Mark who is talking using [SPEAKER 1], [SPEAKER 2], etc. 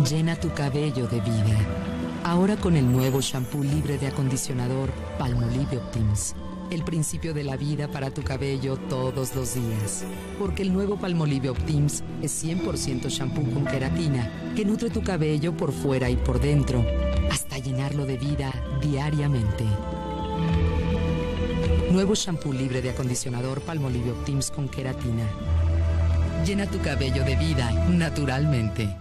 [SPEAKER 1] Llena tu cabello de vida. Ahora con el nuevo shampoo libre de acondicionador Palmolive Optims. El principio de la vida para tu cabello todos los días. Porque el nuevo Palmolive Optims es 100% shampoo con queratina que nutre tu cabello por fuera y por dentro hasta llenarlo de vida diariamente. Nuevo shampoo libre de acondicionador Palmolive Optims con queratina. Llena tu cabello de vida naturalmente.